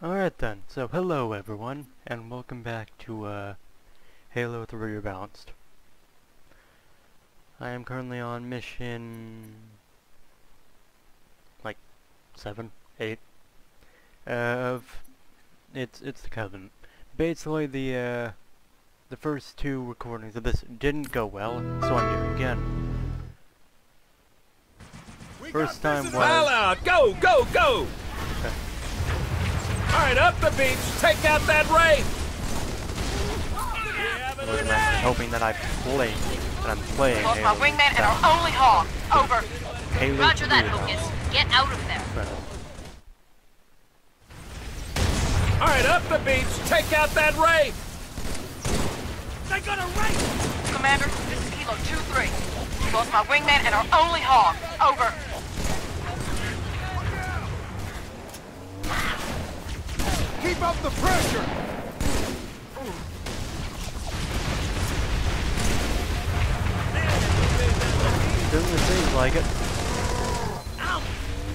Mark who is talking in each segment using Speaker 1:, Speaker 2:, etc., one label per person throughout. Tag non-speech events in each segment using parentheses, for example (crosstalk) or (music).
Speaker 1: Alright then, so hello everyone, and welcome back to uh, Halo 3 Rebalanced. I am currently on mission... like, 7, 8, of... It's, it's the Covenant. Basically the, uh, the first two recordings of this didn't go well, so I'm doing again. First time was...
Speaker 2: Foul out! Go, go, go!
Speaker 1: Okay.
Speaker 2: All right, up the beach. Take out that Wraith.
Speaker 1: was I'm hoping that I play, that I'm playing
Speaker 3: Lost my
Speaker 1: Halo
Speaker 3: wingman and our only hog. Over.
Speaker 1: Halo
Speaker 4: Roger that,
Speaker 1: without
Speaker 4: Lucas. Get out of there.
Speaker 1: friends.
Speaker 2: All right, up the beach. Take out that Wraith. They got a Wraith.
Speaker 3: Commander, this is Kilo 2-3. Lost my wingman and our only hog. Over.
Speaker 5: Keep up the pressure!
Speaker 1: Certainly seems like it.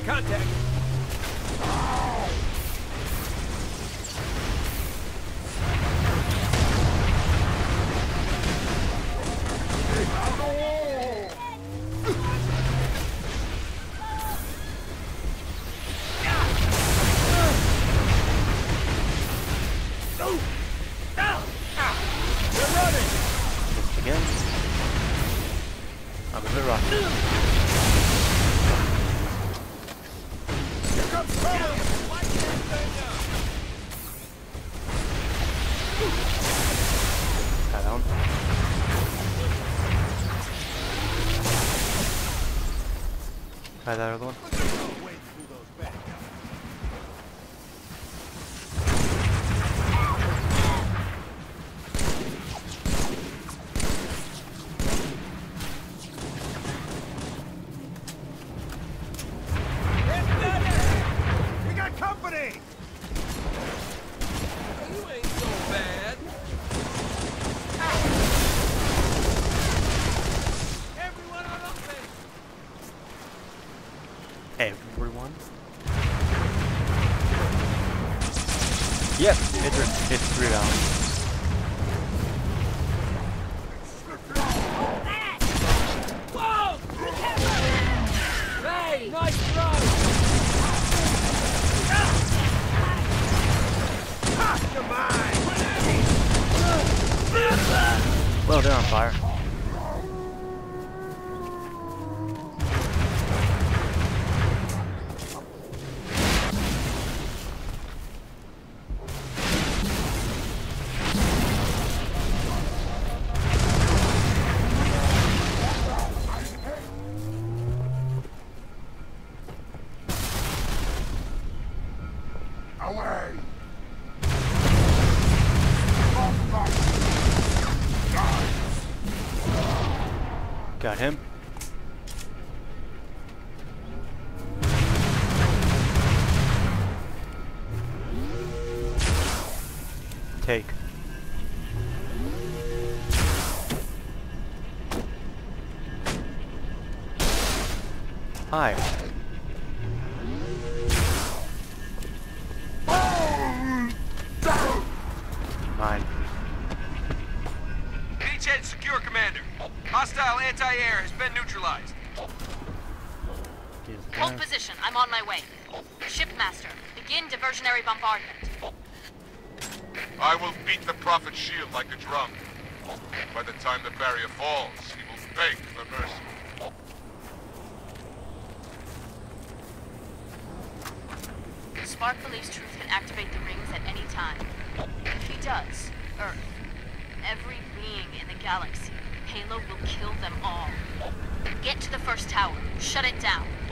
Speaker 2: Contact. They're
Speaker 1: Head on. Try that other
Speaker 5: Got
Speaker 1: him. Take. Hi. Mine.
Speaker 6: Beachhead secure, Commander. Hostile anti-air has been neutralized.
Speaker 1: Is
Speaker 4: Hold
Speaker 1: there-
Speaker 4: position. I'm on my way. Shipmaster, begin diversionary bombardment.
Speaker 7: I will beat the Prophet's shield like a drum. By the time the barrier falls, he will beg for mercy.
Speaker 4: Spark believes Truth can activate the rings at any time. If he does, Earth, every being in the galaxy, Halo will kill them all. Get to the first tower. Shut it down.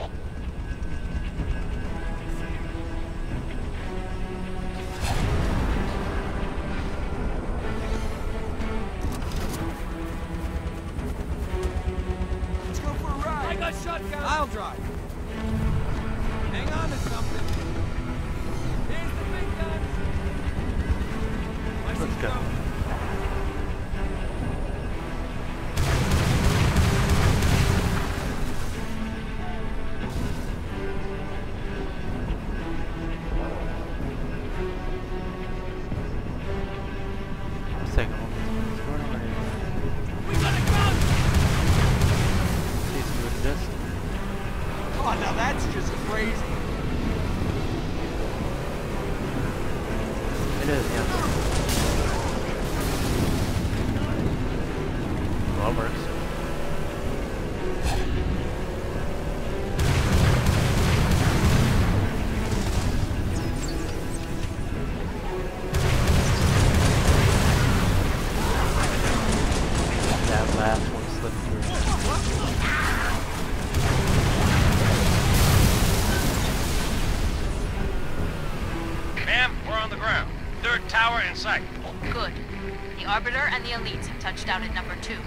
Speaker 4: And the Elites have touched down at number two.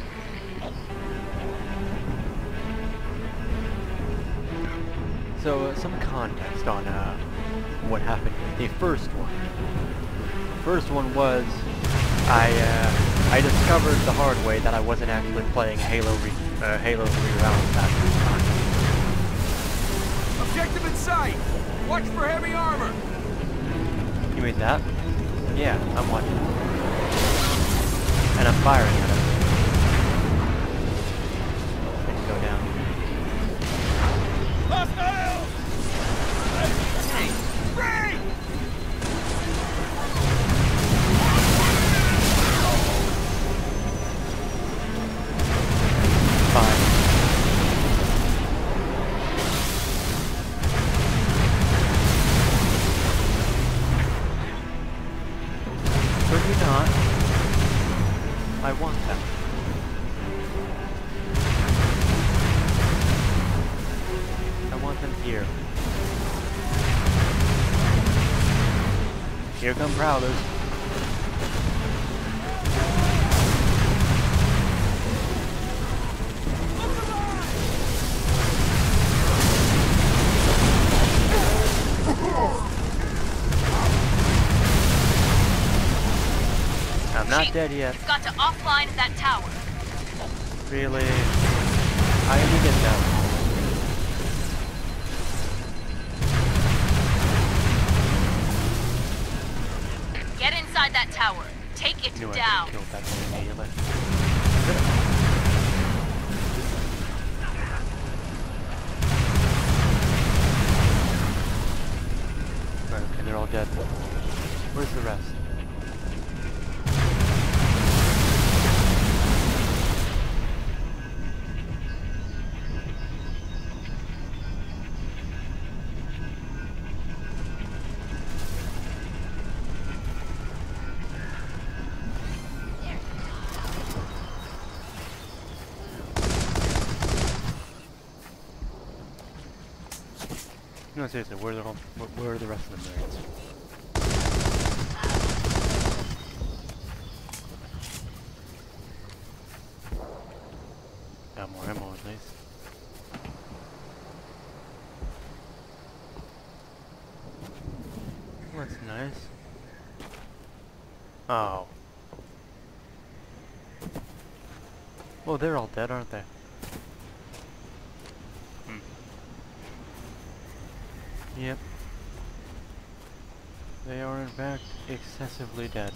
Speaker 1: So, uh, some context on uh, what happened with the first one. The first one was I uh, I discovered the hard way that I wasn't actually playing Halo re uh, Halo 3 rounds that time.
Speaker 2: Objective in sight! Watch for heavy armor!
Speaker 1: You mean that? Yeah, I'm watching. And I'm firing Prowlers. I'm not dead yet.
Speaker 4: You've got to offline that tower.
Speaker 1: Really? No, seriously, where are the whole, where, are the rest of the Marines? Got more ammo at least. Well, That's nice. Oh. Well, they're all dead, aren't they? Hmm. Yep. They are in fact excessively dead.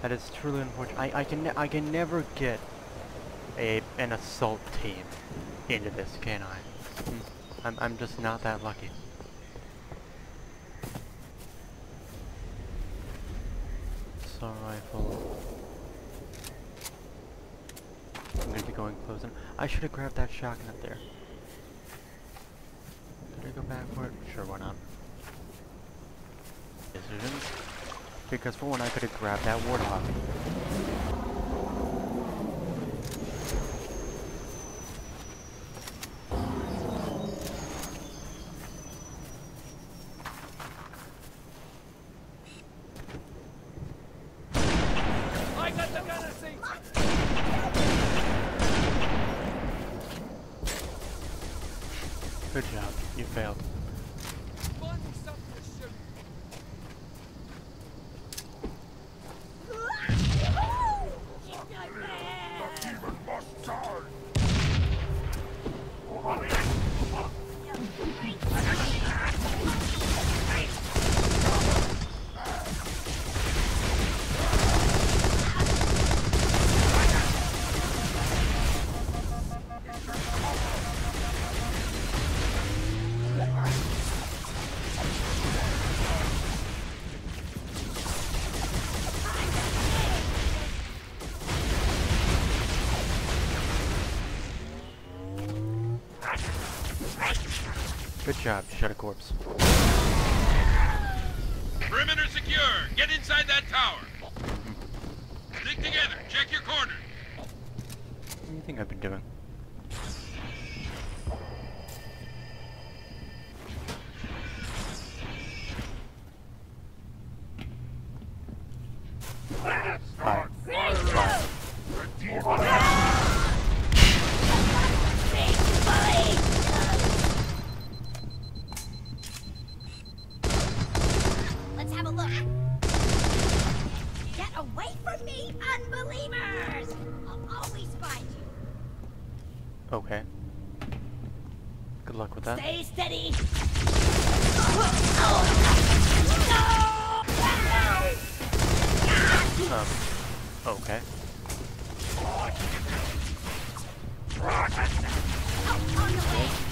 Speaker 1: That is truly unfortunate. I, I can ne I can never get a an assault team into this, can I? Hmm. I'm I'm just not that lucky. Assault rifle. I'm gonna be going close. And I should have grabbed that shotgun up there. Could I go back for it? Sure, why not? Decisions. Because for one, I could have grabbed that warthog. Shut a corpse.
Speaker 8: Unbelievers! I'll always find you.
Speaker 1: Okay. Good luck with that.
Speaker 8: Stay steady.
Speaker 1: Um, okay.
Speaker 8: On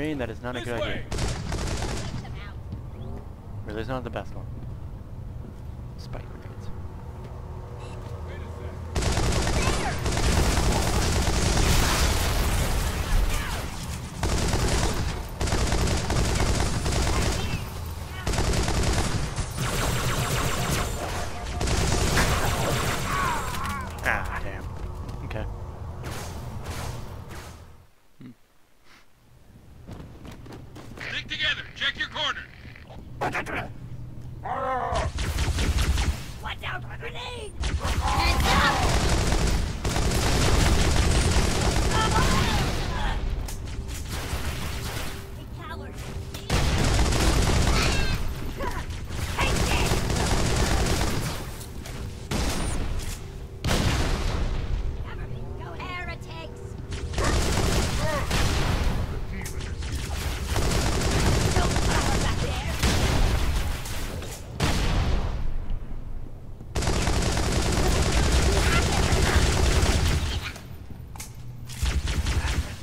Speaker 1: that is not a good idea.
Speaker 2: way.
Speaker 8: Out.
Speaker 1: Really, it's not the best one. Spike grenades. Ah, damn. Okay.
Speaker 6: Stick together. Check your corner.
Speaker 8: Watch out, grenade! Heads up! Hey, coward. Take this! Cover me. Go heretics! Don't cover back there!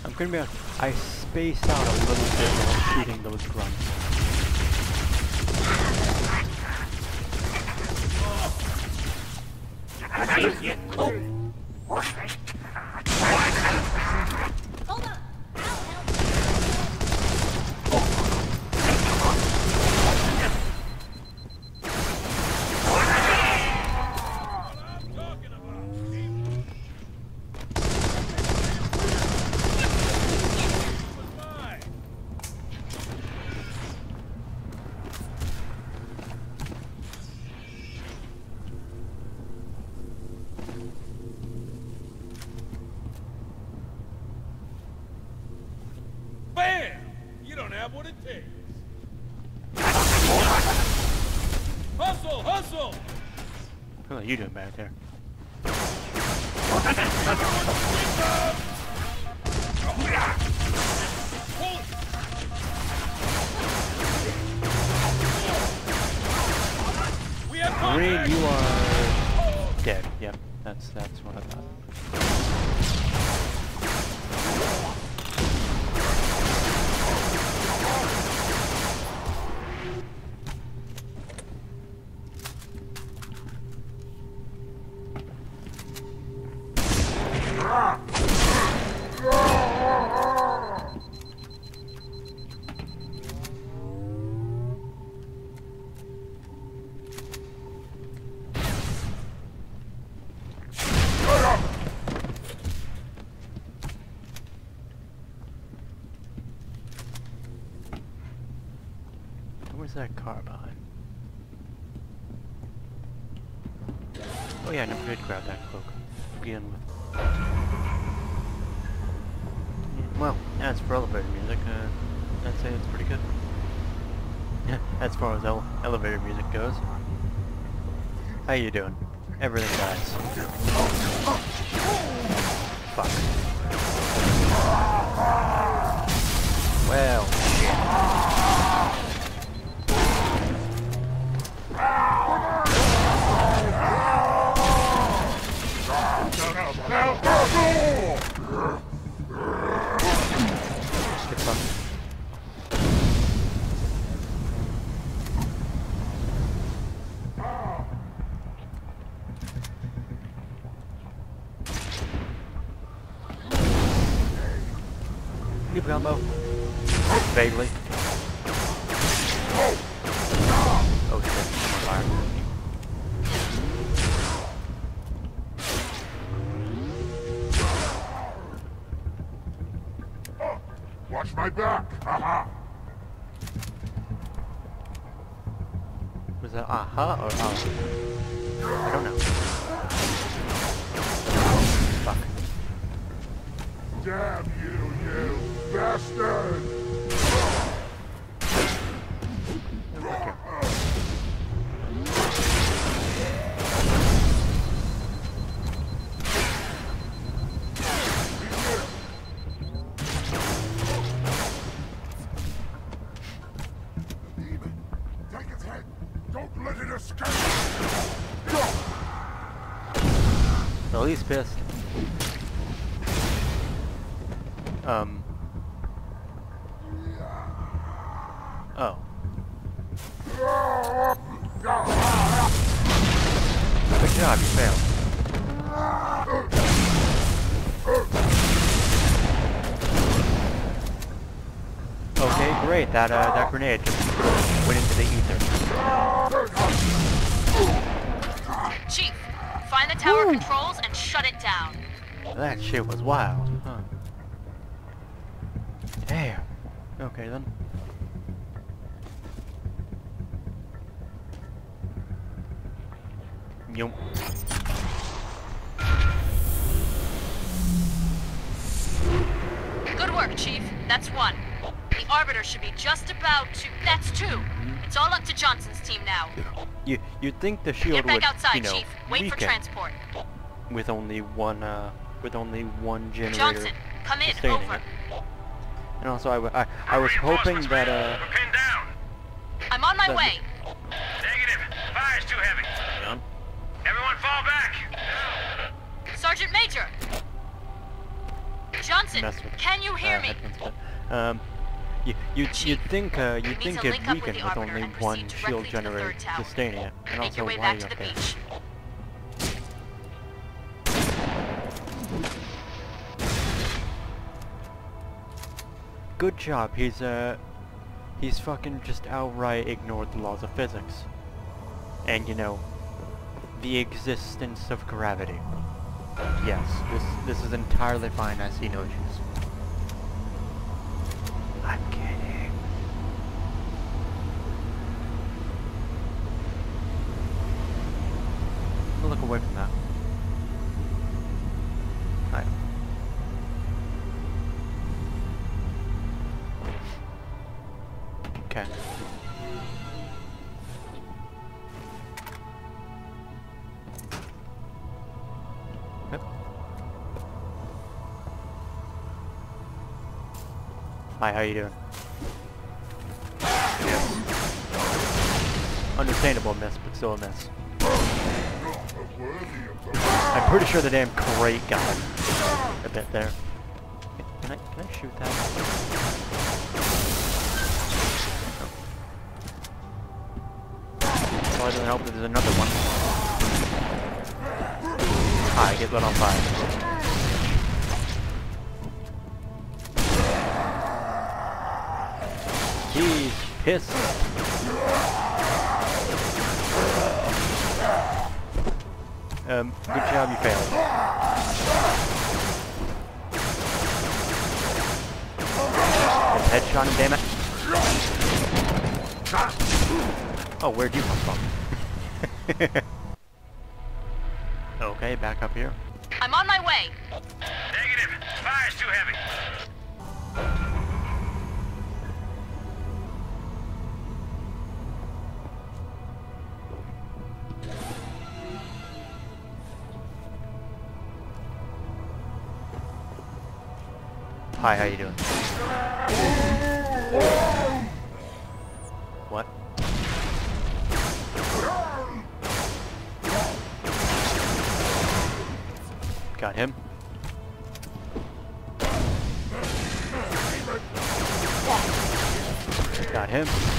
Speaker 1: I'm gonna be honest, I spaced out a little bit while shooting those grunts.
Speaker 8: Hold on! I'll help.
Speaker 2: Bam! You don't have what it takes. Hustle, hustle!
Speaker 1: What are you doing back there? That car behind? Oh yeah, I never did grab that cloak to begin with. Well, as for elevator music, uh, I'd say it's pretty good. (laughs) as far as ele elevator music goes. How you doing? Everything dies. A combo. Vaguely. Oh shit, I'm on fire.
Speaker 7: Watch my back! Haha!
Speaker 1: Was that aha or ah? That uh, that grenade just went into the ether.
Speaker 4: Chief, find the tower controls and shut it down.
Speaker 1: That shit was wild, huh? Damn. Okay then. Yum. You you'd think the shield
Speaker 4: Get back
Speaker 1: would,
Speaker 4: outside,
Speaker 1: you know,
Speaker 4: Chief. Wait for transport.
Speaker 1: with only one uh with only one generator
Speaker 4: Johnson, come in.
Speaker 1: sustaining
Speaker 4: Over.
Speaker 1: it. And also, I, w- I, I was hoping that uh.
Speaker 9: Pinned down.
Speaker 4: I'm on my way.
Speaker 9: Negative. Fire's too heavy.
Speaker 1: John?
Speaker 9: Everyone fall back.
Speaker 4: Sergeant Major! Johnson, can you hear
Speaker 1: uh,
Speaker 4: me?
Speaker 1: um, you you you'd think uh you'd think it'd
Speaker 4: link up with
Speaker 1: only one shield
Speaker 4: directly to the
Speaker 1: generator sustaining it, and
Speaker 4: Make
Speaker 1: also why
Speaker 4: back
Speaker 1: you
Speaker 4: to the
Speaker 1: okay? Good job. He's uh he's fucking just outright ignored the laws of physics. And you know, the existence of gravity. Yes, this this is entirely fine. I see no issues. I'm kidding. Look away from that. Hi. Okay. Yep. Hi, how you doing? Understandable miss, but still a miss. I'm pretty sure the damn crate got a bit there. Can I, can I shoot that? Well, it doesn't help that there's another one. I get lit on fire. He's pissed. Um, good job, you failed. Headshot him, damn it. Oh, where'd you come from? (laughs) okay, back up here.
Speaker 4: I'm on my way.
Speaker 9: Negative. Fire's too heavy.
Speaker 1: Hi, how you doing? What? Got him. Got him.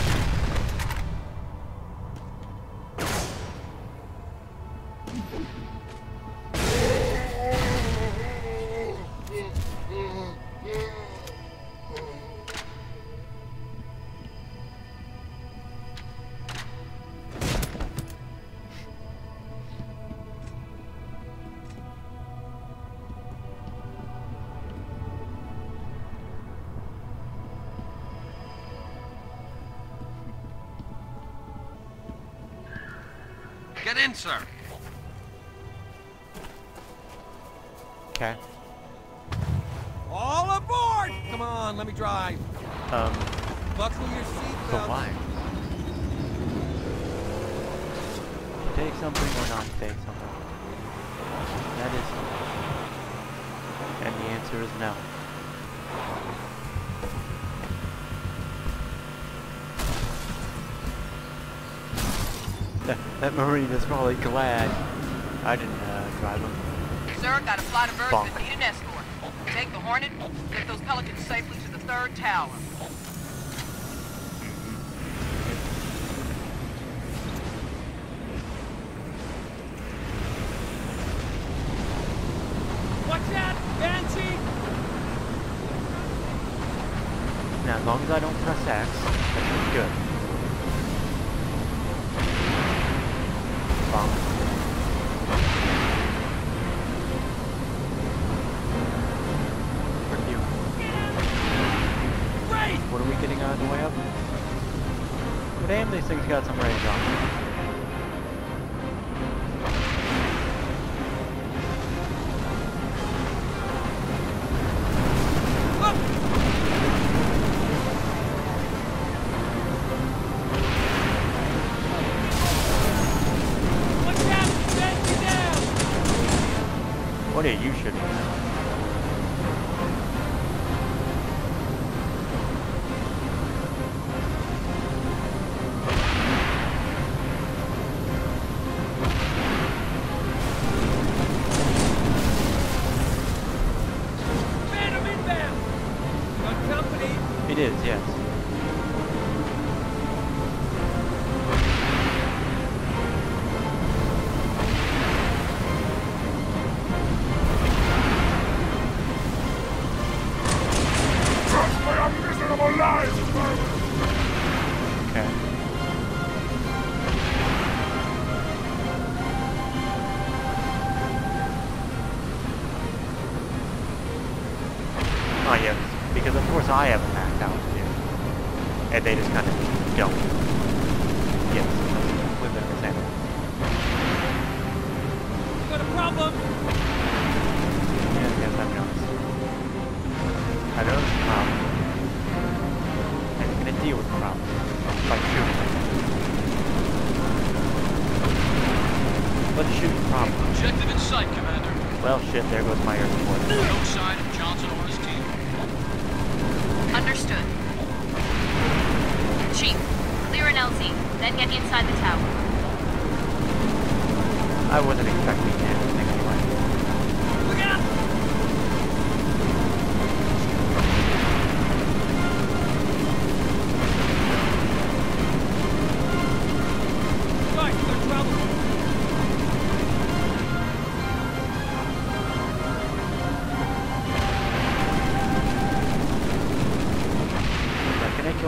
Speaker 2: Sir.
Speaker 1: Okay.
Speaker 2: All aboard! Come on, let me drive.
Speaker 1: Um,
Speaker 2: Buckle your
Speaker 1: but
Speaker 2: seatbelt.
Speaker 1: why? Take something or not take something? That is something. And the answer is no. That, (laughs) that Marine is probably glad I didn't uh, drive him.
Speaker 3: Sir, got a flight of birds
Speaker 1: Bonk.
Speaker 3: that need an escort. Take the Hornet, get those Pelicans safely to the third tower.
Speaker 2: Watch out, Banshee!
Speaker 1: Now, as long as I don't press X, that should be good. What are we getting on the way up? Damn, these things got some range on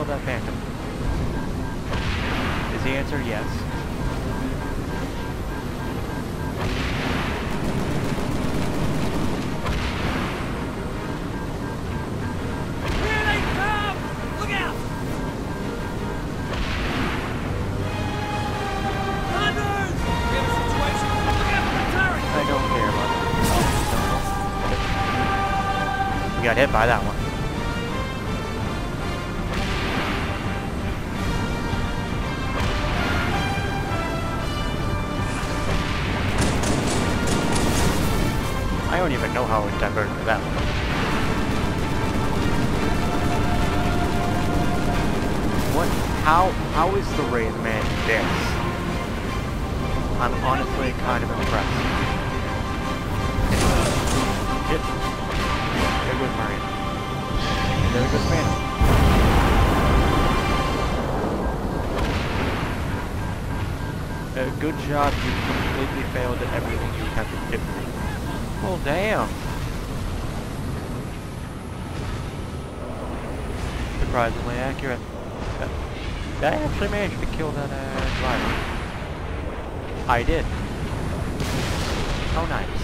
Speaker 1: kill that phantom? Is the answer yes?
Speaker 2: Here they come! Look
Speaker 1: job, you completely failed at everything you attempted to do. Well, damn. Surprisingly accurate. I actually managed to kill that uh, driver. I did. How nice.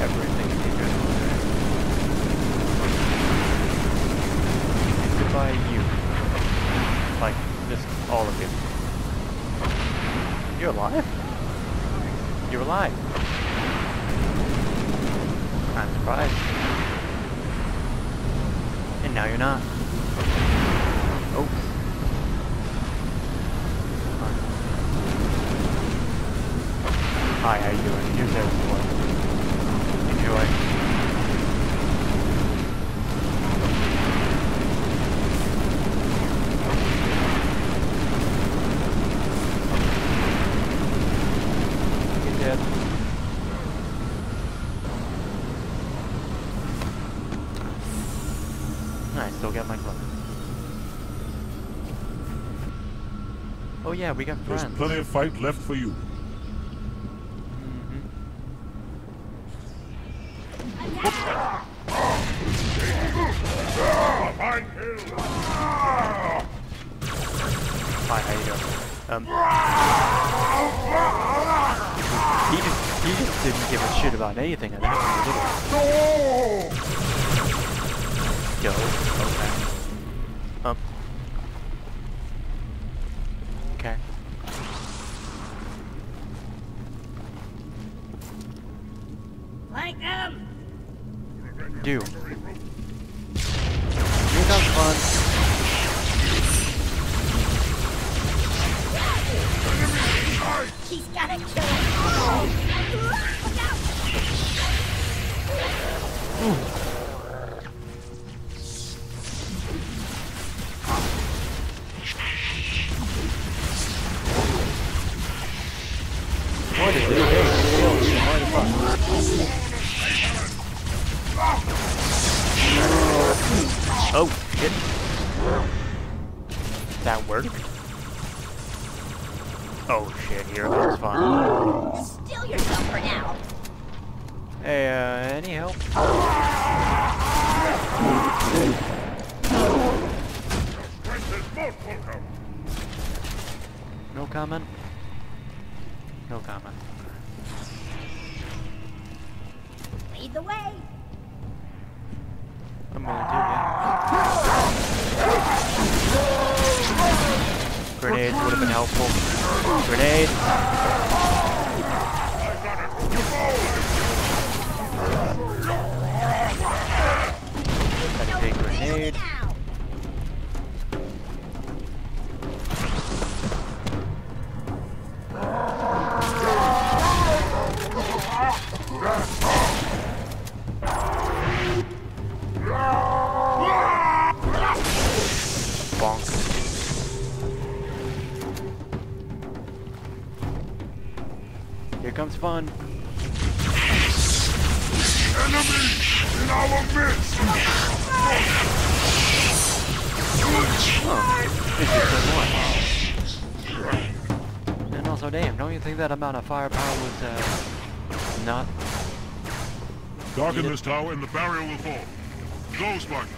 Speaker 1: Everything in general goodbye, you. Like, just all of you. You're alive? You're alive. I'm surprised. And now you're not. Oops. Fine. Hi, how you doing? Here's everyone. Enjoy. You're dead. I still got my glove. Oh yeah, we got
Speaker 5: There's plenty of fight left for you.
Speaker 1: Oh shit, here comes fun.
Speaker 8: Still yourself for now.
Speaker 1: Hey, uh, any help?
Speaker 5: Strength is most welcome.
Speaker 1: No comment? No comment.
Speaker 8: Lead the way.
Speaker 1: I'm gonna do yeah. Grenades would have been helpful. Grenade! Fun.
Speaker 5: Enemy in our midst.
Speaker 1: Oh, just one. And also, damn, don't you think that amount of firepower was, uh, not...
Speaker 5: Darken this tower and the barrier will fall. Go, Spartan.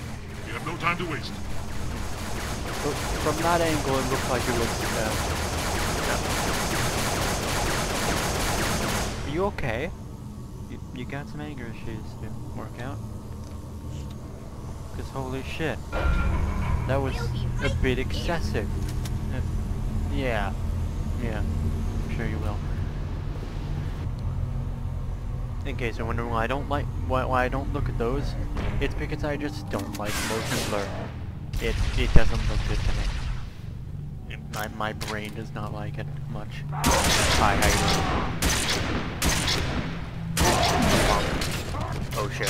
Speaker 5: We have no time to waste.
Speaker 1: From that angle, it looks like it was, uh... you okay? You, you got some anger issues to work out? Cause holy shit. That was a bit excessive. Uh, yeah. Yeah. I'm sure you will. In case you're wondering why I don't like why, why I don't look at those, it's because I just don't like motion blur. It it doesn't look good to me. It, my my brain does not like it much. Hi, how? Oh shit.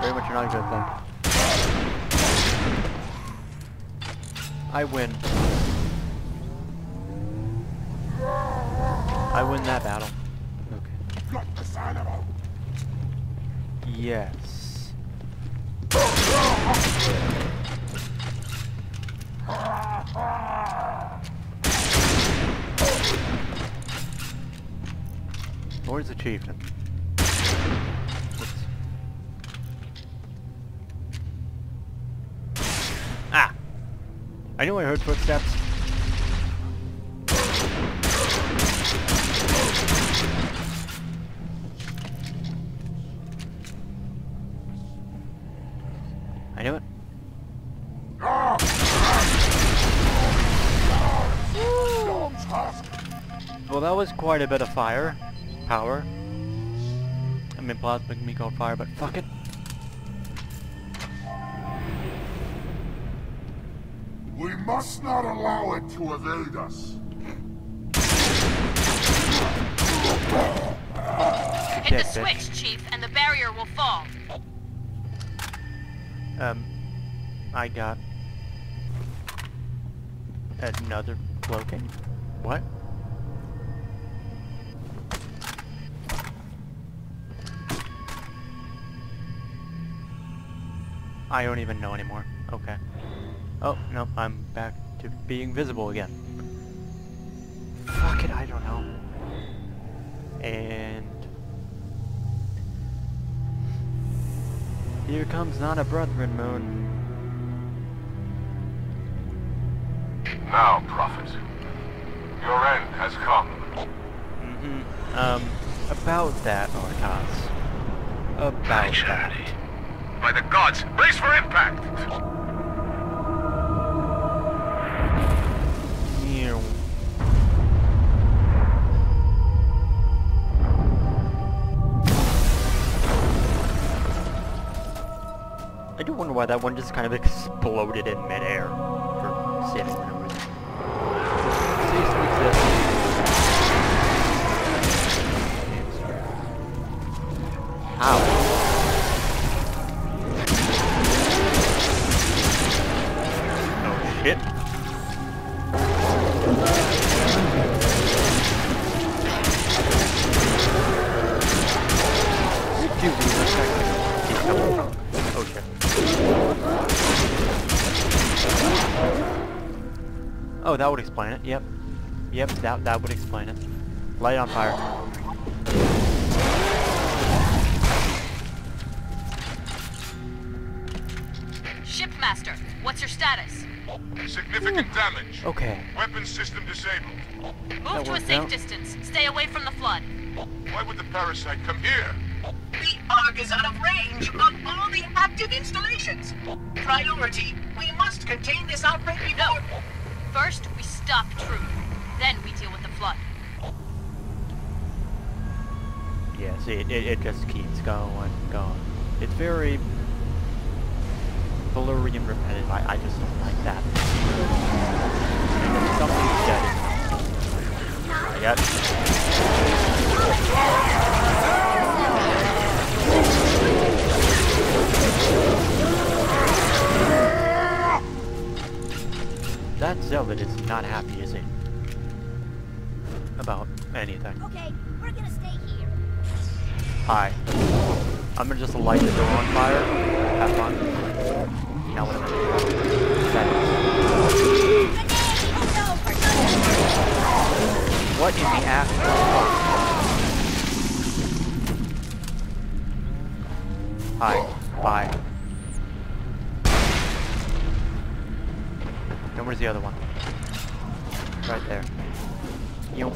Speaker 1: Very much not good thing. I win. I win that battle. Okay. Yes. Where's achievement? Oops. Ah! I knew I heard footsteps. Quite a bit of fire. Power. I mean, plasma can be called fire, but fuck it.
Speaker 5: We must not allow it to evade us.
Speaker 4: Hit the switch, Chief, and the barrier will fall.
Speaker 1: Um, I got another cloaking. What? I don't even know anymore. Okay. Oh, no, I'm back to being visible again. Fuck it, I don't know. And... Here comes not a brethren moon.
Speaker 7: Now, Prophet. Your end has come.
Speaker 1: Mm-hmm. Um, about that, Artas. About that.
Speaker 7: By the gods, brace for impact!
Speaker 1: I do wonder why that one just kind of exploded in midair for saving. Cease. How? Dude, these are technically- he's coming from- Oh shit. Oh, that would explain it. Yep. Yep, that that would explain it. Light on fire.
Speaker 4: Shipmaster, what's your status?
Speaker 7: Significant damage.
Speaker 1: Okay.
Speaker 7: Weapon system disabled.
Speaker 4: Move
Speaker 1: That
Speaker 4: to a safe
Speaker 1: out.
Speaker 4: distance. Stay away from the flood.
Speaker 7: Why would the parasite come here?
Speaker 10: The Ark is out of range on all the active installations. Priority, we must contain this outbreak
Speaker 4: No.
Speaker 10: before...
Speaker 4: First, we stop Truth. Then we deal with the flood.
Speaker 1: Yeah, see, it, it, it just keeps going, going. It's very blurry and repetitive. I, I just don't like that. There's something dead in I got That Zealot is not happy, is he? About anything.
Speaker 8: Okay, we're gonna stay here.
Speaker 1: Hi. I'm gonna just light the door on fire. Have fun. Now what am I gonna do? Settings.
Speaker 8: Grenade! No, for God's
Speaker 1: What in the fuck? Hi. Bye. Where's the other one? Right there. You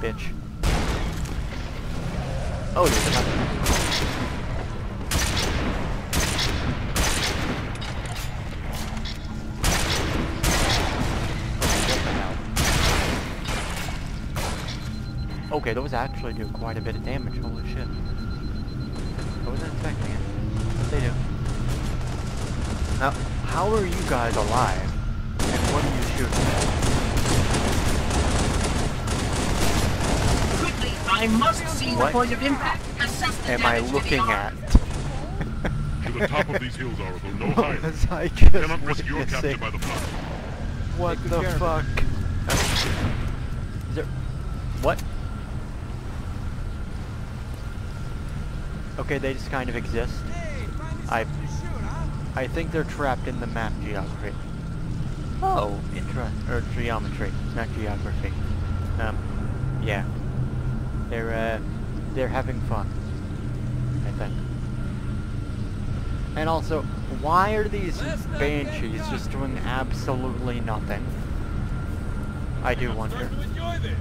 Speaker 1: bitch. Oh, there's another? Okay, those actually do quite a bit of damage. Holy shit. I wasn't expecting it. But they do. Now, how are you guys alive? And what are you shooting at?
Speaker 10: Quickly, I must see
Speaker 1: What
Speaker 10: the point of impact. The
Speaker 1: Am I
Speaker 10: damage to the
Speaker 1: looking at?
Speaker 5: To the top of these hills, Oracle, no (laughs) higher.
Speaker 1: Was I
Speaker 5: You
Speaker 1: just
Speaker 5: cannot risk your capture by the flood.
Speaker 1: What the fuck? Is there... What? Okay, they just kind of exist. I... I think they're trapped in the map geography. Oh, interest... or geometry, not geography. Um, yeah. They're, uh, they're having fun. I think. And also, why are these banshees just doing absolutely nothing? I do wonder.
Speaker 2: Time to enjoy this.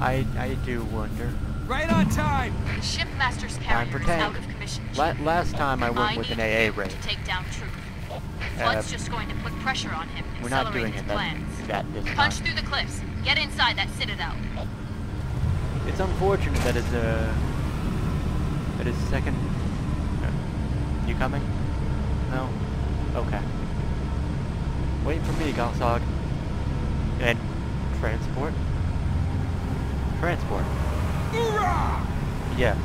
Speaker 1: I I do wonder.
Speaker 2: Right on time.
Speaker 4: Shipmaster's
Speaker 1: Time for
Speaker 4: carrier is out of commission.
Speaker 1: La last time I went
Speaker 4: I
Speaker 1: with an AA
Speaker 4: you
Speaker 1: raid,
Speaker 4: to take down Truth. Flood's
Speaker 1: Uh,
Speaker 4: just going to put pressure on him,
Speaker 1: We're not
Speaker 4: accelerate
Speaker 1: doing
Speaker 4: his
Speaker 1: it
Speaker 4: plans.
Speaker 1: that this
Speaker 4: Punch
Speaker 1: time.
Speaker 4: through the cliffs. Get inside that citadel.
Speaker 1: It's unfortunate that his, uh, that his second... uh, you coming? No? Okay. Wait for me, Gausshog. And transport? Transport. Yes.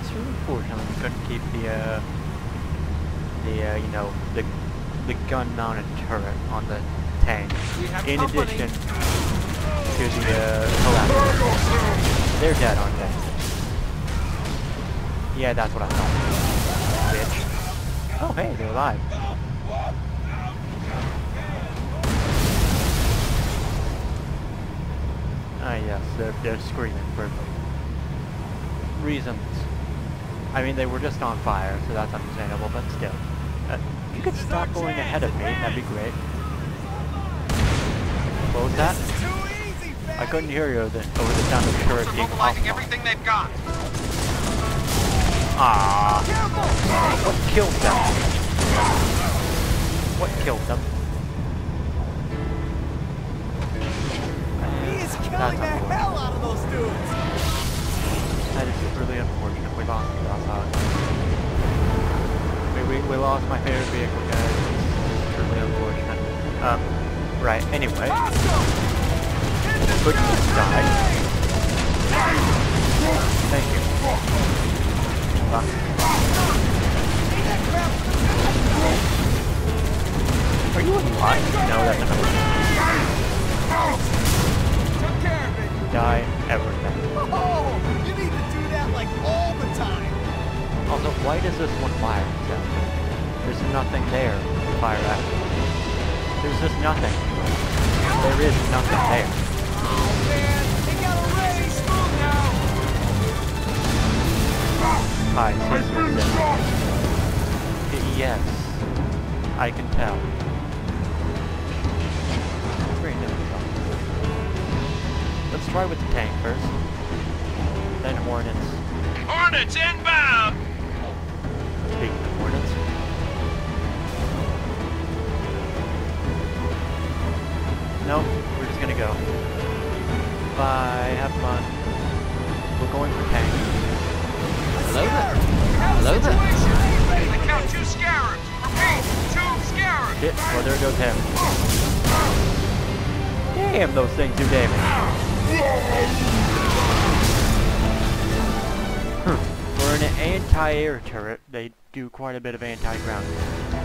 Speaker 1: It's really unfortunate we couldn't keep the, uh, the, uh, you know, the, the gun-mounted turret on the tank. In addition to the, uh, collapse. They're dead, aren't they? Yeah, that's what I thought. Bitch. Oh, hey, they're alive. Ah, yes, they're, they're screaming for reasons. I mean, they were just on fire, so that's understandable, but still. Uh, you could stop going ahead of me, that'd be great. What was that? I couldn't hear you over the, over the sound of the turret being
Speaker 2: mobilizing everything they've got.
Speaker 1: Ah, what killed them? What killed them?
Speaker 2: He is killing
Speaker 1: That's
Speaker 2: the hell out of those dudes.
Speaker 1: That is really unfortunate. We lost Gausshog. We, we, we lost my favorite vehicle, guys. It's really unfortunate. Um, right, anyway. Couldn't die. Thank you. Fuck. Are you alive? No, that's another. Die everything.
Speaker 2: Oh, you need to do that like all the time.
Speaker 1: Also, why does this one fire exactly? There's nothing there to fire at. There's just nothing. There is nothing there.
Speaker 2: Oh man, they got now.
Speaker 1: Hi, Sister Yes, I can tell. Great news. Let's try with the tank first. Then Hornets.
Speaker 6: Hornets inbound!
Speaker 1: Go. Bye, have fun. We're going for tank. Hello there. Hello there.
Speaker 6: I count two scarabs! Repeat, two scarabs!
Speaker 1: Shit, well there goes him. Damn, those things do damage. Hmm. For an anti-air turret, they do quite a bit of anti-ground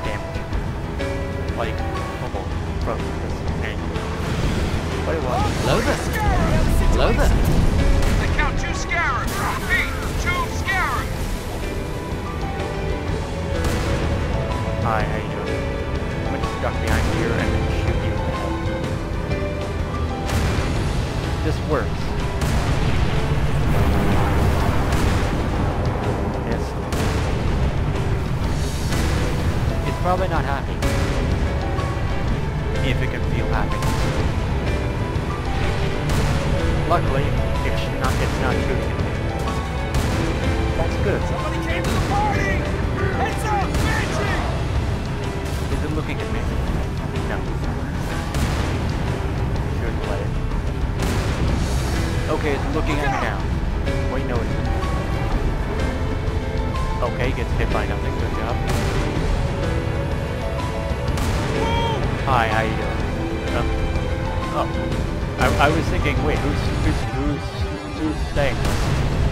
Speaker 1: damage. Like, almost from this. But it. Hello there. Hello there.
Speaker 6: I count two scarabs! Repeat, two scarabs!
Speaker 1: Hi, how you doing? I'm gonna get stuck behind here and then shoot you in the head. This works. Yes. It's probably not happy. If it can feel happy. Luckily, it's not it's not shooting at me. That's good.
Speaker 2: Somebody came to the party. Heads up, Banshee.
Speaker 1: Is it looking at me? No. Should play it. Okay, it's looking at me now. Wait, no, it isn't. Okay, gets hit by nothing. Good job. Hi, how you doing? Um, oh. I, I was thinking, wait, who's who's who's who's staying?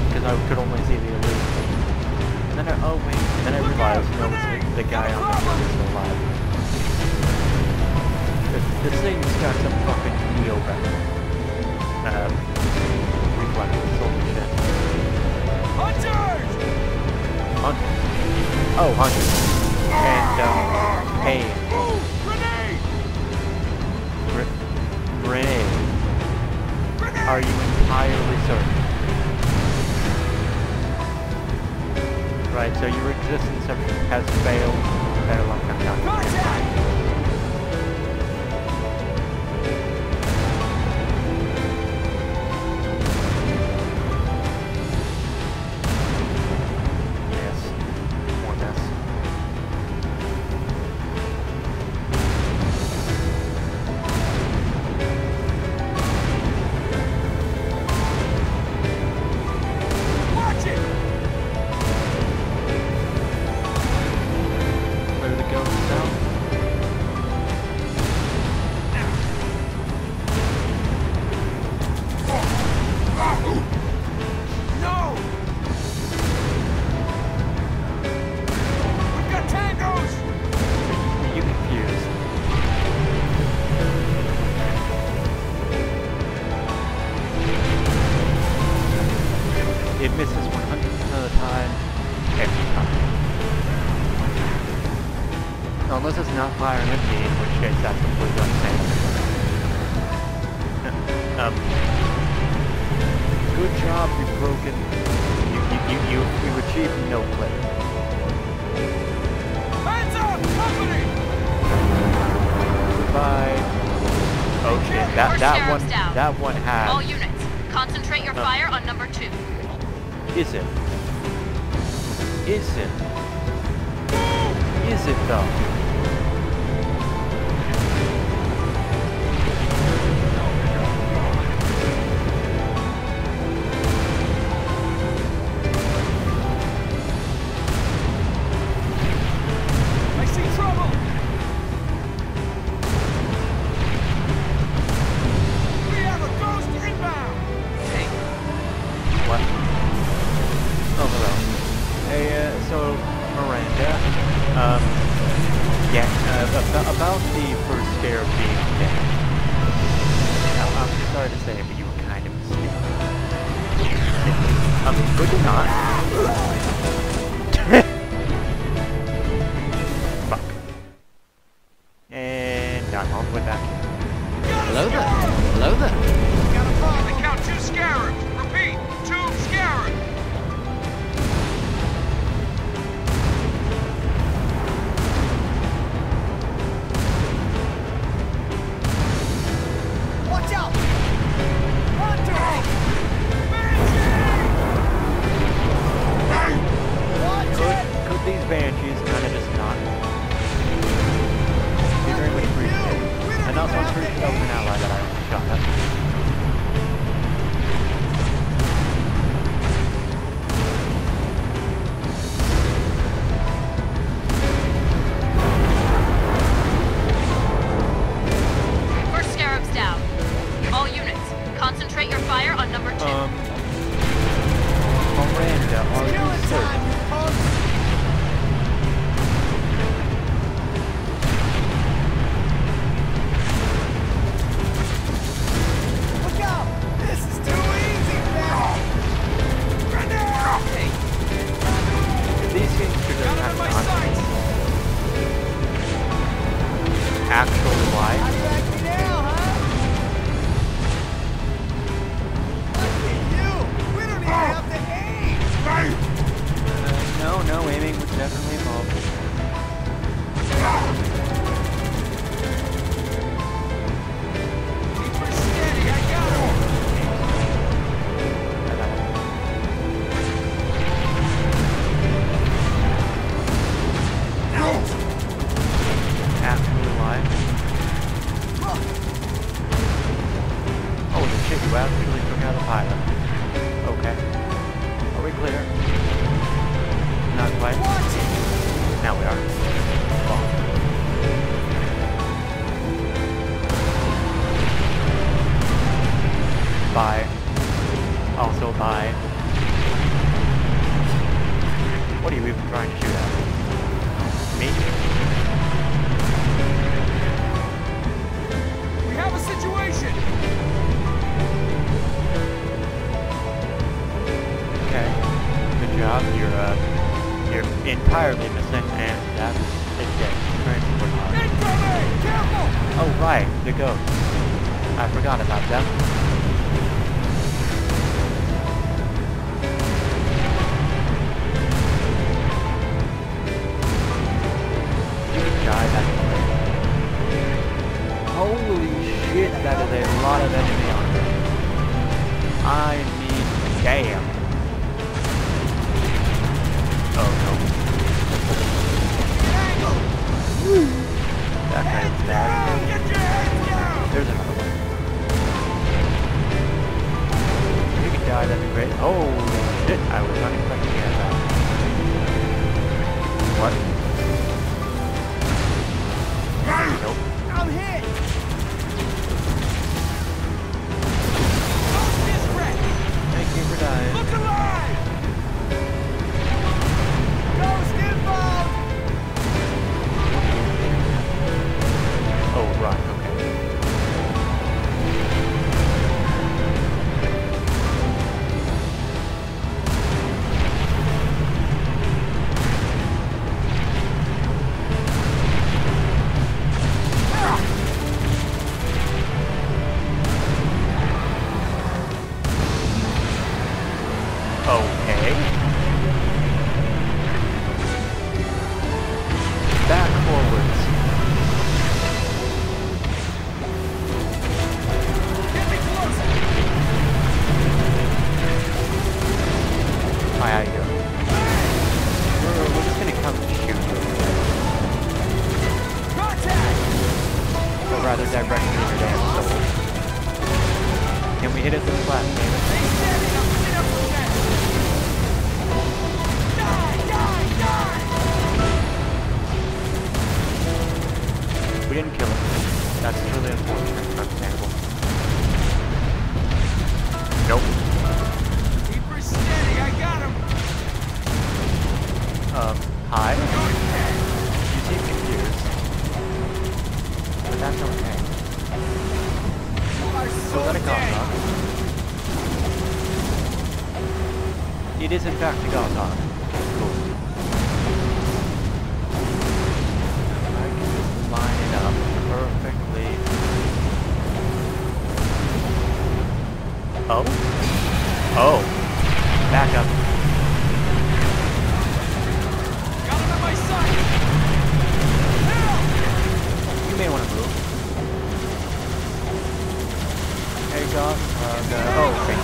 Speaker 1: Because I could only see the illusion. And then I, oh wait, and then I realized, no, it's the, the guy on the hill is still alive. This, this thing's got some fucking neo weapon. Um, reflexes, holy shit.
Speaker 2: Hunters.
Speaker 1: Hunter. Oh, Hunter. And, um, hey, Are you entirely certain? Right, so your existence has failed. Better luck than It is
Speaker 2: in
Speaker 1: fact a god dog. Cool. I can just line it up perfectly. Oh? Oh. Back up.
Speaker 2: Got him at my side. Help!
Speaker 1: You may want to move. Hey, you go. Uh, the, oh, okay.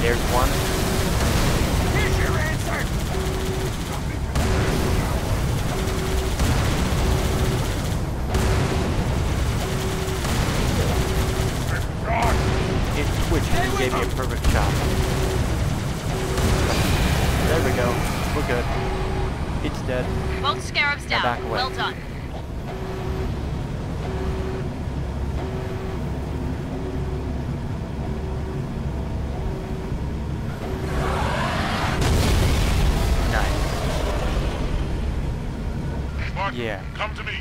Speaker 1: There's one. It twitched and gave me a perfect shot. There we go. We're good. It's dead.
Speaker 4: Both scarabs
Speaker 1: Now back
Speaker 4: down.
Speaker 1: away.
Speaker 4: Well done.
Speaker 1: Nice.
Speaker 5: Spartan,
Speaker 1: Yeah.
Speaker 5: come to me.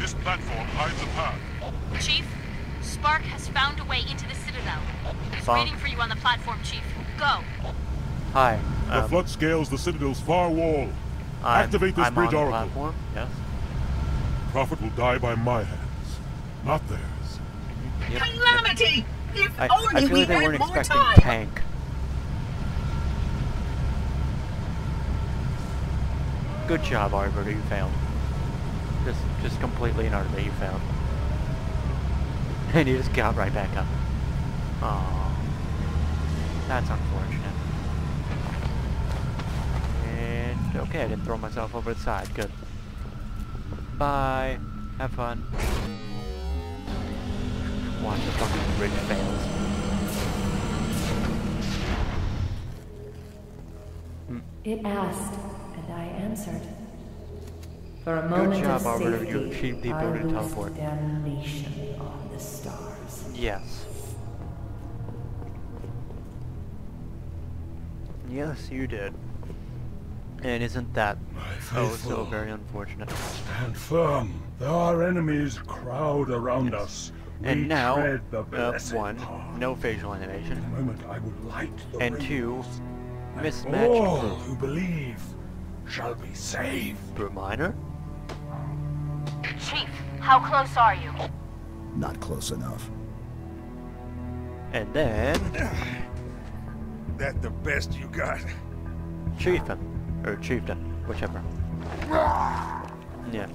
Speaker 5: This platform hides a path.
Speaker 4: Chief, Spark has found a way into the Citadel. He's
Speaker 1: Bonk.
Speaker 4: waiting for you on the platform, Chief. Go.
Speaker 1: Hi.
Speaker 5: The
Speaker 1: Um,
Speaker 5: flood scales the Citadel's far wall.
Speaker 1: I'm,
Speaker 5: Activate this
Speaker 1: I'm
Speaker 5: bridge
Speaker 1: on
Speaker 5: oracle.
Speaker 1: platform. Yes.
Speaker 5: Prophet will die by my hands, not theirs.
Speaker 1: Yep.
Speaker 10: Calamity! If
Speaker 1: I, I feel
Speaker 10: we
Speaker 1: like they
Speaker 10: had
Speaker 1: weren't
Speaker 10: more
Speaker 1: expecting
Speaker 10: time.
Speaker 1: tank. Good job, Arbiter. You failed. Just, just completely and utterly, you failed. (laughs) And you just got right back up. Oh, that's unfortunate. Okay, I didn't throw myself over the side. Good. Bye. Have fun. Watch the fucking bridge fails.
Speaker 11: It asked, and I answered. For a moment
Speaker 1: job,
Speaker 11: of
Speaker 1: Arbiter.
Speaker 11: safety,
Speaker 1: You achieved the ability to teleport.
Speaker 11: damnation on the stars.
Speaker 1: Yes. Yes, you did. And isn't that oh so very unfortunate?
Speaker 12: stand firm. There are enemies crowd around us.
Speaker 1: And
Speaker 12: we
Speaker 1: now,
Speaker 12: the
Speaker 1: uh, one,
Speaker 12: path.
Speaker 1: no facial
Speaker 12: In
Speaker 1: animation,
Speaker 12: a moment I will light the
Speaker 1: and
Speaker 12: rings,
Speaker 1: two,
Speaker 12: and
Speaker 1: mismatched
Speaker 12: all
Speaker 1: blue.
Speaker 12: who believe shall be saved.
Speaker 1: Blue minor?
Speaker 4: Chief, how close are you?
Speaker 13: Not close enough.
Speaker 1: And then
Speaker 12: That the best you got?
Speaker 1: chieftain, or chieftain, whichever. Yeah.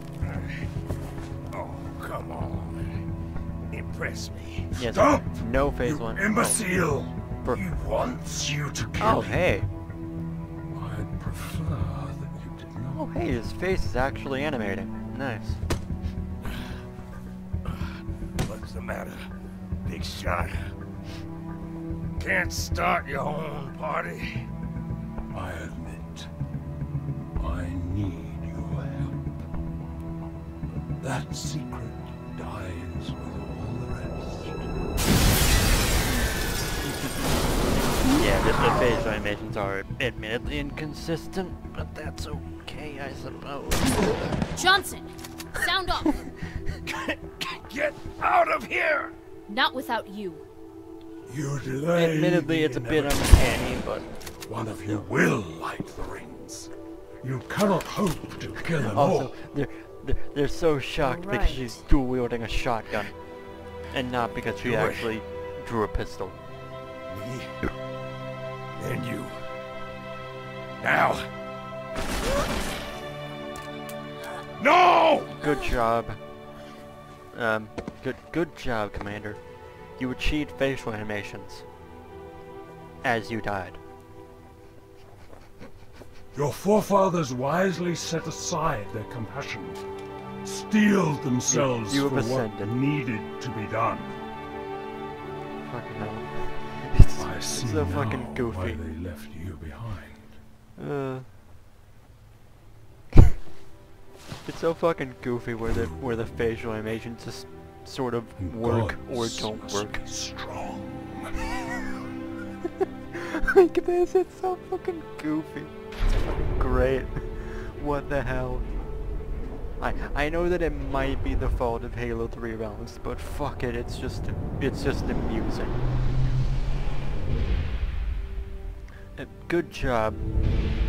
Speaker 12: Oh, come on. Impress me.
Speaker 1: Yes.
Speaker 12: Stop!
Speaker 1: No
Speaker 12: You
Speaker 1: animation.
Speaker 12: imbecile!
Speaker 1: Per-
Speaker 12: He wants you to kill
Speaker 1: Oh, hey.
Speaker 12: I'd prefer that you did not.
Speaker 1: Oh, hey, his face is actually animating. Nice.
Speaker 12: What's the matter, big shot? Can't start your own party? I that secret dies with all the rest.
Speaker 1: Yeah, the, the facial animations are admittedly inconsistent, but that's okay, I suppose.
Speaker 4: Johnson, sound off. (laughs)
Speaker 12: Get out of here!
Speaker 4: Not without you.
Speaker 12: You're delay.
Speaker 1: Admittedly, it's a bit
Speaker 12: inevitable.
Speaker 1: uncanny, but
Speaker 12: One of you will light the rings. You cannot hope to kill them
Speaker 1: also,
Speaker 12: all.
Speaker 1: they're, they're, they're so shocked because she's dual wielding a shotgun, and not because she
Speaker 12: Do it.
Speaker 1: actually drew a pistol.
Speaker 12: Me and you. Now. No!
Speaker 1: Good job. Um, good, good job, Commander. You achieved facial animations. As you died.
Speaker 12: Your forefathers wisely set aside their compassion, steeled themselves
Speaker 1: you
Speaker 12: for
Speaker 1: have
Speaker 12: what needed to be done.
Speaker 1: fucking hell. (laughs) It's,
Speaker 12: I see
Speaker 1: so fucking
Speaker 12: why
Speaker 1: goofy.
Speaker 12: they left you behind.
Speaker 1: Uh, (laughs) it's so fucking goofy where the where the facial animations just sort of work or don't work.
Speaker 12: strong. (laughs)
Speaker 1: like this, it's so fucking goofy. It's fucking great. What the hell? I I know that it might be the fault of Halo 3 rounds, but fuck it, it's just it's just amusing. Uh, good job.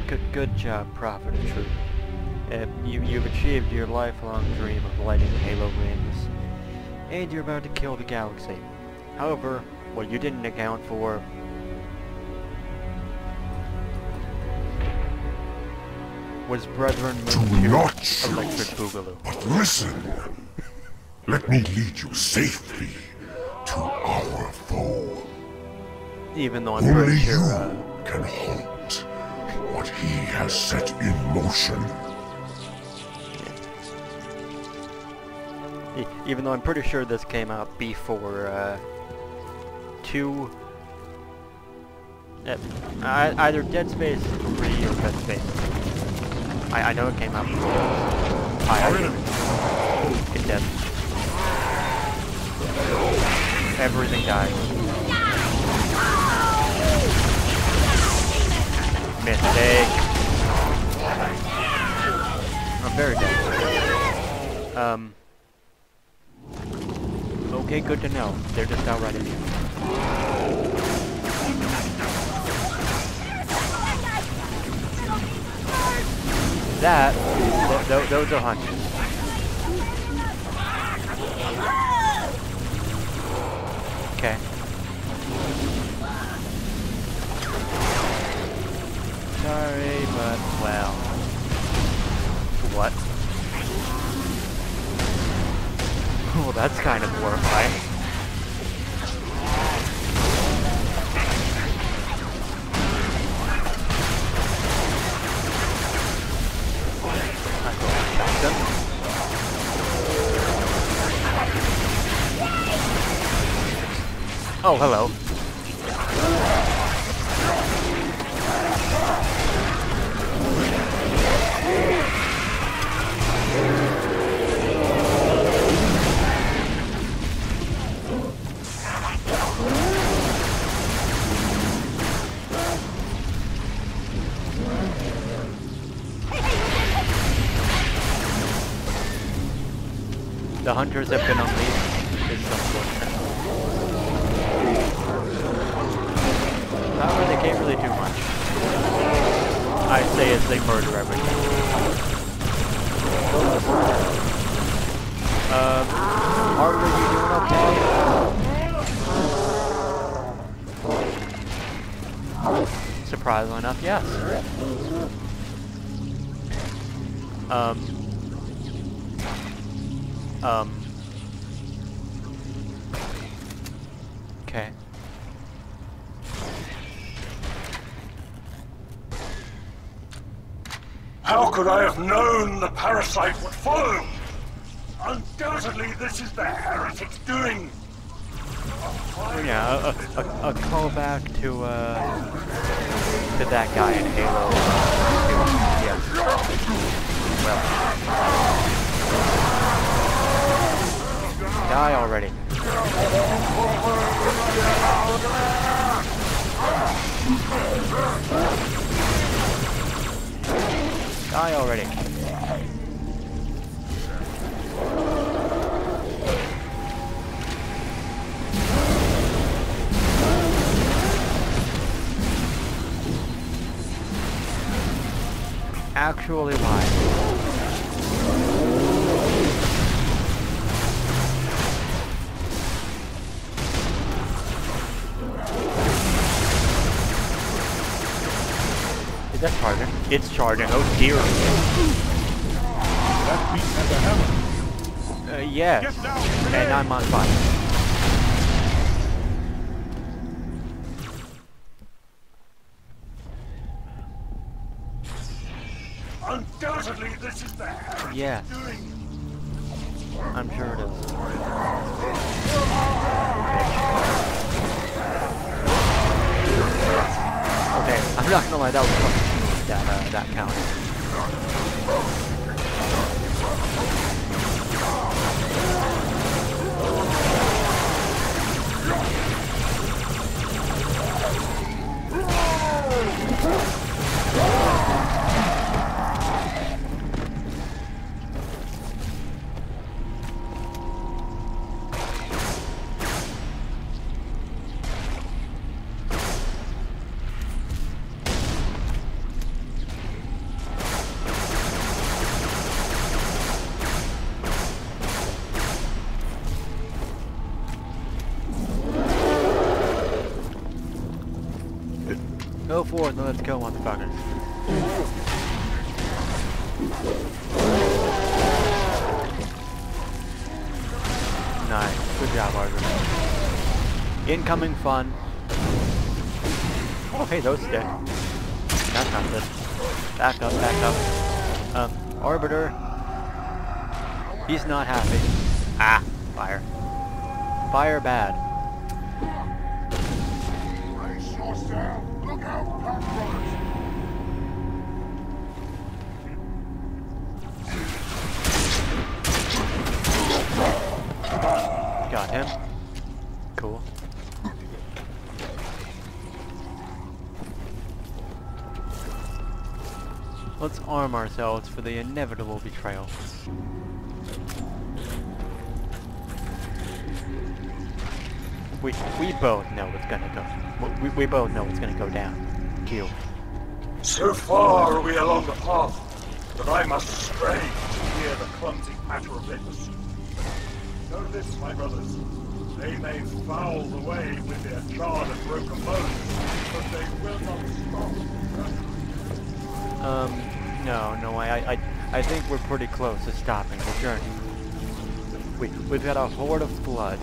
Speaker 1: Good good job, Prophet of Truth. Uh, you you've achieved your lifelong dream of lighting Halo rings, and you're about to kill the galaxy. However, what you didn't account for was Brethren
Speaker 5: Do not shoot.
Speaker 1: Electric Boogaloo.
Speaker 5: But listen. Let me lead you safely to our foe.
Speaker 1: Even though I'm
Speaker 5: Only
Speaker 1: pretty
Speaker 5: you
Speaker 1: sure, uh,
Speaker 5: can halt what he has set in motion.
Speaker 1: even though I'm pretty sure this came out before, uh, two, uh, either Dead Space 3 or Dead Space. I, I know it came out before. I, I It did. Everything died. Mistake. I'm very dead. Um. Okay, good to know. They're just outright immune. That, th th those are hunches. Okay. Sorry, but well. What? (laughs) well, that's kind of horrifying. Oh, hello. The hunters have been
Speaker 12: could I have known the parasite would follow? Undoubtedly, this is the heretic's doing.
Speaker 1: Oh, yeah, a, a, a, callback to, uh, to that guy in Halo. Yeah. Well. Die already. Die already. Actually, why? It's charging. Oh dear.
Speaker 5: That beat has a hammer.
Speaker 1: Uh, yes. And I'm on fire.
Speaker 12: Undoubtedly, this is the heretic's
Speaker 1: Yes. That, uh, hey, those stick. That's not good. Back up, back up. Um, Arbiter. He's not happy. Ah, fire. Fire bad. Let's arm ourselves for the inevitable betrayal. We we both know what's gonna go. We, we both know what's gonna go down. Q.
Speaker 12: So far are we along the path that I must stray to hear the clumsy patter of pursuit. Know this, my brothers. They may foul the way with their charred and broken bones, but they will not stop.
Speaker 1: Um, no, no, I, I, I- think we're pretty close to stopping the journey. We, we've got a horde of Flood,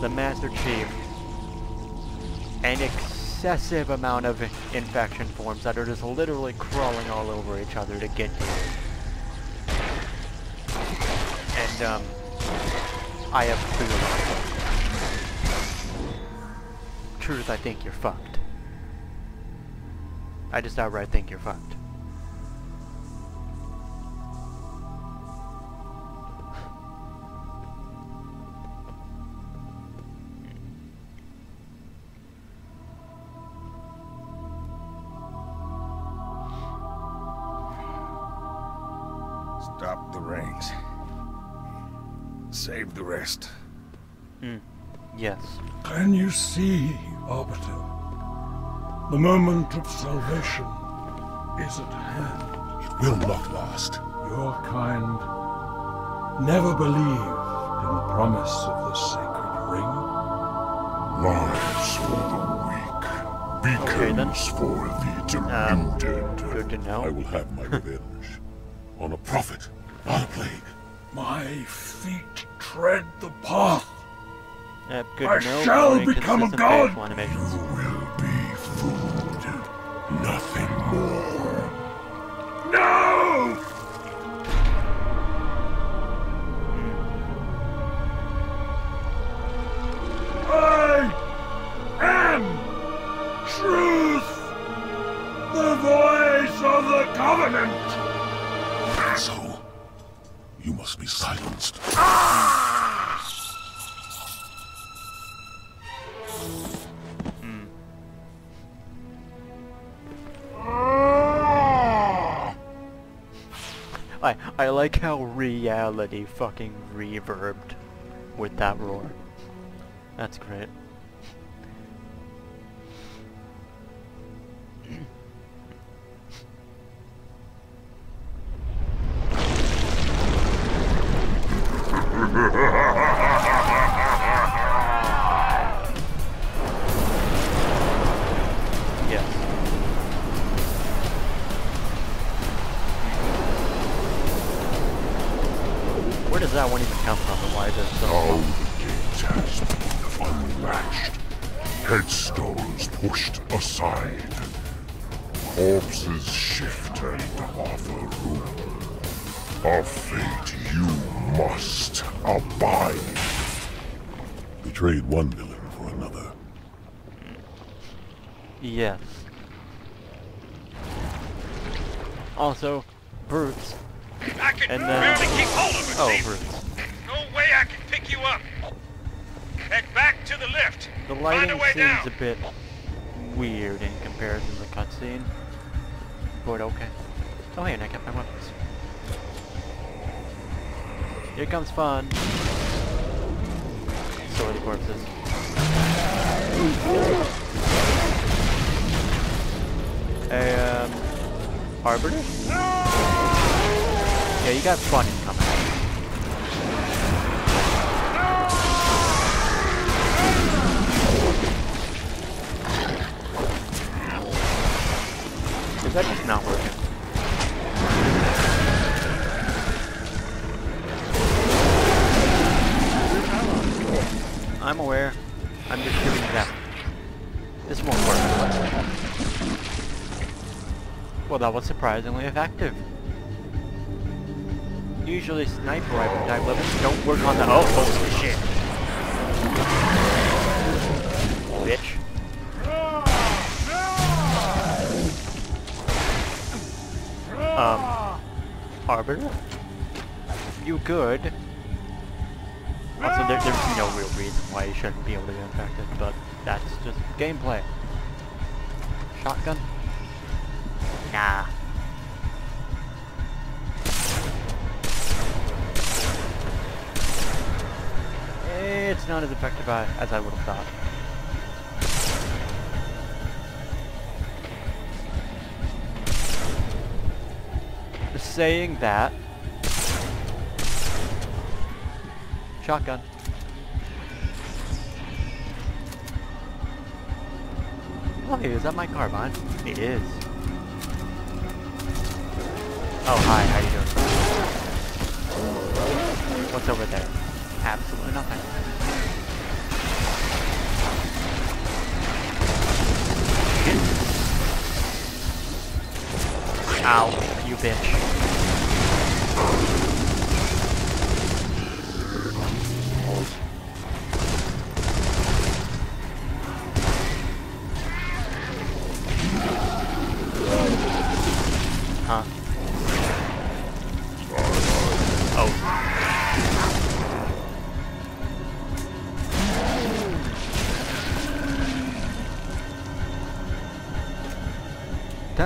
Speaker 1: the Master Chief, an excessive amount of infection forms that are just literally crawling all over each other to get you. And, um, I have food. Truth, I think you're fucked. I just outright think you're fucked.
Speaker 12: Stop the rings. Save the rest.
Speaker 1: Hmm. Yes.
Speaker 12: Can you see, Arbiter? The moment of salvation is at hand.
Speaker 5: It will not last.
Speaker 12: Your kind never believed in the promise of the sacred ring.
Speaker 5: Lives for the weak.
Speaker 1: Okay, then.
Speaker 5: Beacons for the
Speaker 1: Um,
Speaker 5: deluded.
Speaker 1: good to know.
Speaker 5: I will have my revenge. On a prophet, not a plague.
Speaker 12: My feet tread the path.
Speaker 1: Uh, good
Speaker 12: I
Speaker 1: to know.
Speaker 12: shall become a
Speaker 1: inconsistent
Speaker 12: god.
Speaker 5: Silenced.
Speaker 1: I I like how reality fucking reverbed with that roar. That's great. Here comes fun. Sorority corpses. Hey, um... Arbiter? Yeah, you got fun I'm aware. I'm just shooting them. This won't work. Well, that was surprisingly effective. Usually sniper rifle type weapons don't work on the- Oh, holy shit. Bitch. Um, Arbiter? You good? Also, there, there's no real reason why you shouldn't be able to get infected, but that's just gameplay. Shotgun? Nah. It's not as effective as I would have thought. Saying that, shotgun. Oh, hey, is that my carbine? It is. Oh, hi, how you doing? What's over there? Absolutely nothing. Ow, you bitch.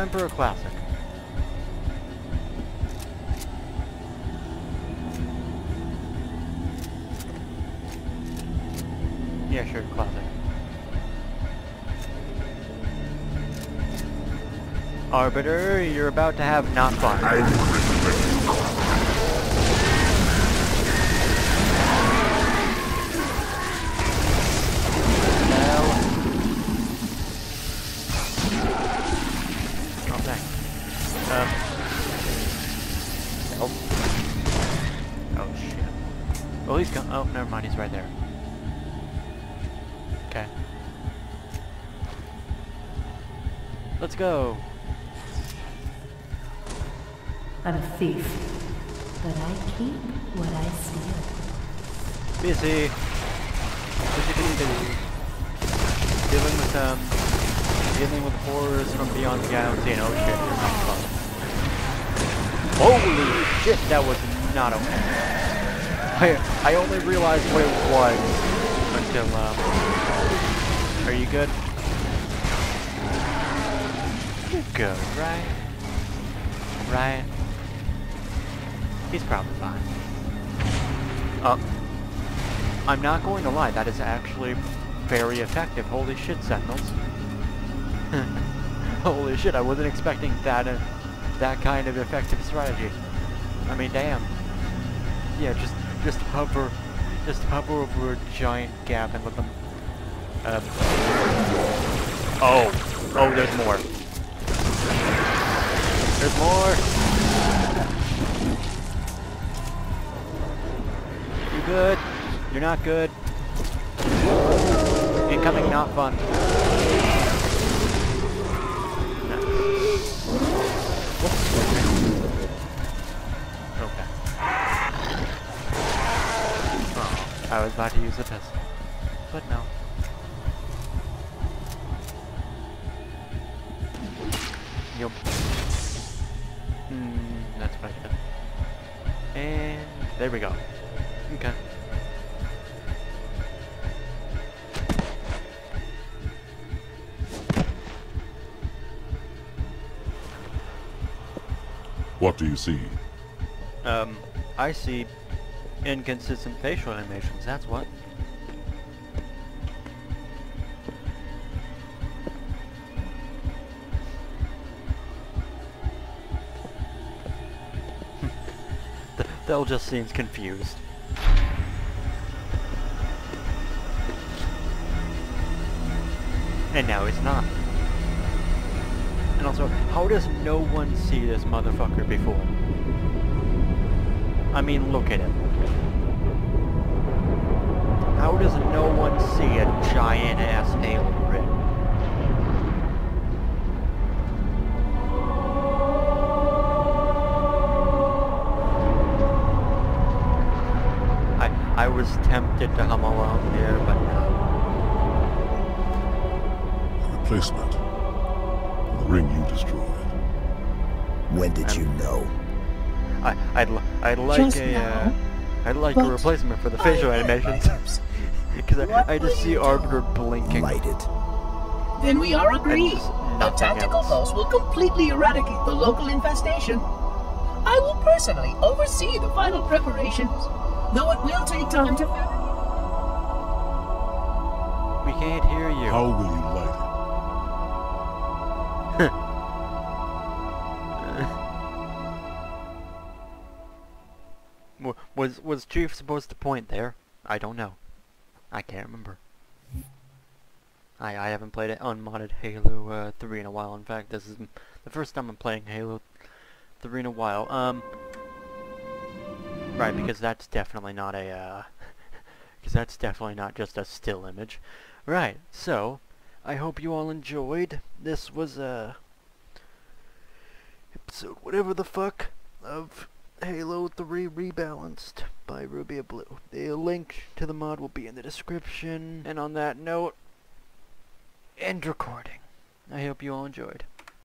Speaker 1: A classic. Yeah, sure, classic. Arbiter, you're about to have not fun. Go.
Speaker 11: I'm a thief, but I keep what I steal.
Speaker 1: Busy. Busy, busy, busy. Dealing with, um, dealing with horrors from beyond the galaxy and oh shit, you're not fun. Holy shit, that was not okay. I, I only realized what it was until, um, are you good? You're right? Right? He's probably fine. Uh, I'm not going to lie, that is actually very effective. Holy shit, Sentinels. (laughs) Holy shit, I wasn't expecting that uh, that kind of effective strategy. I mean, damn. Yeah, just just hover, just hover over a giant gap and let them. Uh, oh, oh, there's more. There's more. You good? You're not good. Incoming, not fun. Okay. Oh, I was about to use a pistol, What
Speaker 5: do you see?
Speaker 1: Um, I see inconsistent facial animations, that's what. (laughs) They'll just seems confused. And now he's not. And also, how does no one see this motherfucker before? I mean, look at him. How does no one see a giant-ass alien rig? I I was tempted to hum along there, but no.
Speaker 5: A replacement. The ring you destroyed.
Speaker 13: When did you know?
Speaker 1: I I'd I'd like
Speaker 10: Just
Speaker 1: a uh. I'd like a replacement for the facial animations. Because (laughs) I, I just see Arbiter blinking.
Speaker 13: Light it.
Speaker 10: Then we are agreed.
Speaker 1: And
Speaker 10: The tactical
Speaker 1: else.
Speaker 10: force will completely eradicate the local infestation. I will personally oversee the final preparations, though it will take time to.
Speaker 1: We can't hear you.
Speaker 5: How will you
Speaker 1: was was Chief supposed to point there? I don't know. I can't remember. I I haven't played it unmodded Halo uh, 3 in a while. In fact, this is the first time I'm playing Halo 3 in a while. Um, right, because that's definitely not a uh, (laughs) because that's definitely not just a still image. Right. So, I hope you all enjoyed. This was uh episode whatever the fuck of Halo 3 Rebalanced by Ruby of Blue. The link to the mod will be in the description. And on that note, end recording. I hope you all enjoyed.